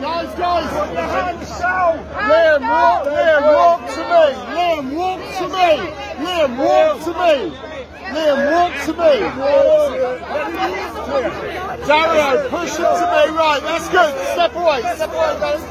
Guys, guys. Put your hands down. Liam, walk, Liam, walk to me. Liam, walk to me. Liam, walk to me. Liam, walk to me. Dario, push it to me. Right, that's good. Step away. Step away, guys.